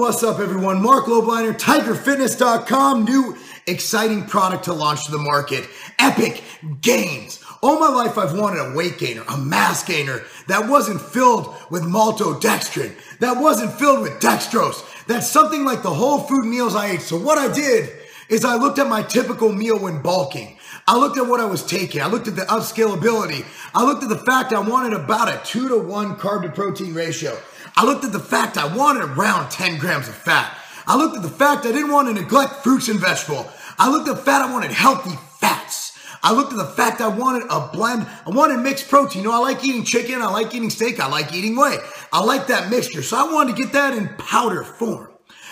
what's up, everyone? Marc Lobliner, TigerFitness.com. New exciting product to launch to the market Epic Gains. All my life, I've wanted a weight gainer, a mass gainer that wasn't filled with maltodextrin, that wasn't filled with dextrose, that's something like the whole food meals I ate. So, what I did is I looked at my typical meal when bulking. I looked at what I was taking. I looked at the upscalability. I looked at the fact I wanted about a two to one carb to protein ratio. I looked at the fact I wanted around 10 grams of fat. I looked at the fact I didn't want to neglect fruits and vegetable. I looked at the fact I wanted healthy fats. I looked at the fact I wanted a blend. I wanted mixed protein. You know, I like eating chicken. I like eating steak. I like eating whey. I like that mixture. So I wanted to get that in powder form.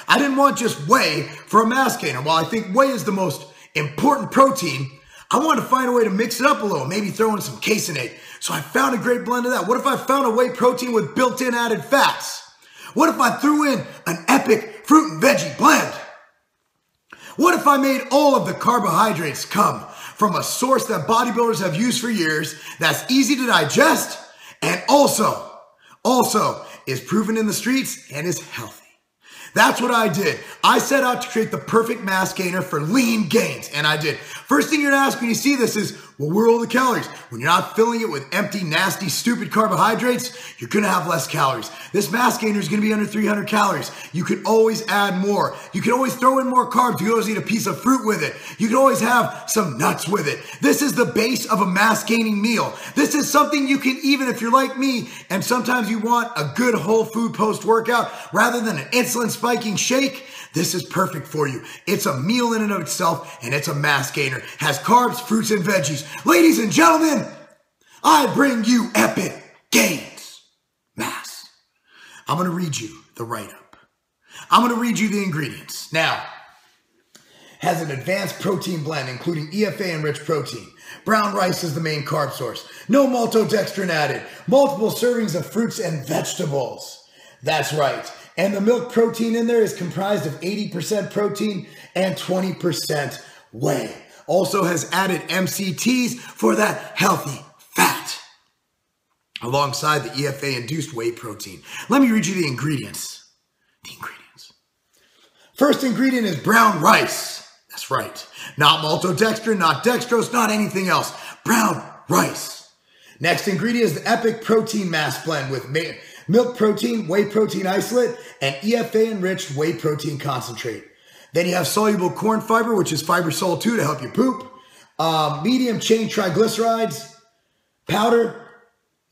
I didn't want just whey for a mass gainer. While I think whey is the most important protein, I wanted to find a way to mix it up a little, maybe throw in some caseinate. So I found a great blend of that. What if I found a whey protein with built-in added fats? What if I threw in an epic fruit and veggie blend? What if I made all of the carbohydrates come from a source that bodybuilders have used for years that's easy to digest and also, also is proven in the streets and is healthy? That's what I did. I set out to create the perfect mass gainer for lean gains, and I did. First thing you're gonna ask when you see this is, well, where are all the calories? When you're not filling it with empty, nasty, stupid carbohydrates, you're gonna have less calories. This mass gainer is gonna be under 300 calories. You can always add more. You can always throw in more carbs. You can always eat a piece of fruit with it. You can always have some nuts with it. This is the base of a mass gaining meal. This is something you can, even if you're like me, and sometimes you want a good whole food post workout rather than an insulin spiking shake, this is perfect for you. It's a meal in and of itself, and it's a mass gainer. Has carbs, fruits, and veggies. Ladies and gentlemen, I bring you epic gains. Mass. I'm going to read you the write up. I'm going to read you the ingredients. Now, has an advanced protein blend, including EFA enriched protein. Brown rice is the main carb source. No maltodextrin added. Multiple servings of fruits and vegetables. That's right. And the milk protein in there is comprised of 80% protein and 20% whey. Also has added MCTs for that healthy fat alongside the EFA induced whey protein. Let me read you the ingredients. The ingredients. First ingredient is brown rice. That's right. Not maltodextrin, not dextrose, not anything else. Brown rice. Next ingredient is the Epic Protein Mass Blend with milk protein, whey protein isolate, and EFA enriched whey protein concentrate. Then you have soluble corn fiber, which is fiber Fibersol 2 to help you poop. Um, medium chain triglycerides, powder,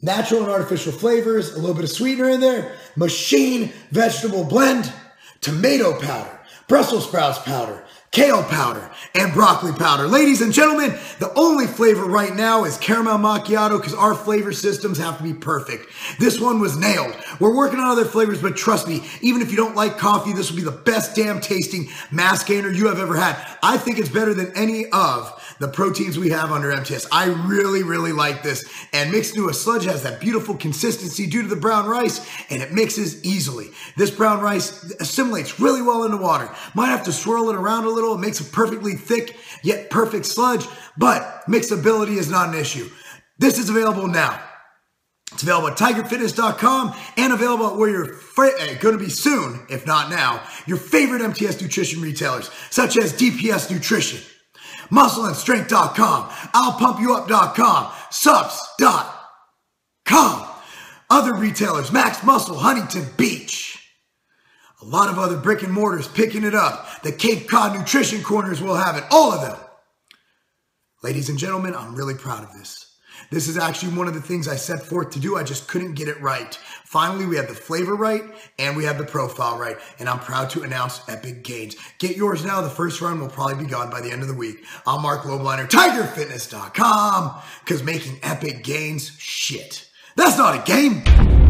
natural and artificial flavors, a little bit of sweetener in there, machine vegetable blend, tomato powder, Brussels sprouts powder, kale powder, and broccoli powder. Ladies and gentlemen, the only flavor right now is caramel macchiato because our flavor systems have to be perfect. This one was nailed. We're working on other flavors, but trust me, even if you don't like coffee, this will be the best damn tasting mass gainer you have ever had. I think it's better than any of the proteins we have under MTS. I really, really like this. And mixed into a sludge has that beautiful consistency due to the brown rice, and it mixes easily. This brown rice assimilates really well into water. Might have to swirl it around a little. It makes a perfectly thick yet perfect sludge, but mixability is not an issue. This is available now. It's available at tigerfitness.com and available at where you're uh, going to be soon, if not now, your favorite MTS nutrition retailers, such as DPS Nutrition, muscleandstrength.com, I'llPumpYouUp.com, subs.com, other retailers, Max Muscle, Huntington Beach. A lot of other brick and mortars picking it up. The Cape Cod Nutrition Corners will have it, all of them. Ladies and gentlemen, I'm really proud of this. This is actually one of the things I set forth to do. I just couldn't get it right. Finally, we have the flavor right and we have the profile right. And I'm proud to announce Epic Gains. Get yours now. The first run will probably be gone by the end of the week. I'm Marc Lobliner, TigerFitness.com, because making epic gains, shit. That's not a game.